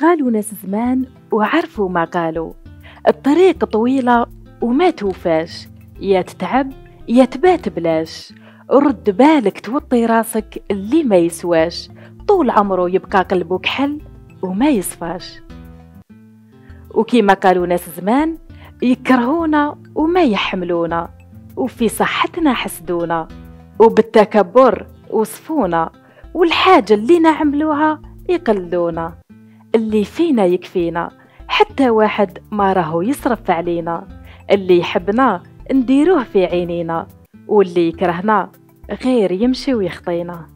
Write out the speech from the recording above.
قالوا ناس زمان وعرفوا ما قالوا. الطريق طويلة وما توفاش. يا تتعب يا تبات بلاش. رد بالك توطي راسك اللي ما يسواش. طول عمره يبقى قلبك حل وما يصفاش. وكيما قالوا ناس زمان يكرهونا وما يحملونا وفي صحتنا حسدونا وبالتكبر وصفونا والحاجة اللي نعملوها يقلونا اللي فينا يكفينا. حتى واحد ما راهو يصرف علينا. اللي يحبنا نديروه في عينينا. واللي يكرهنا غير يمشي ويخطينا.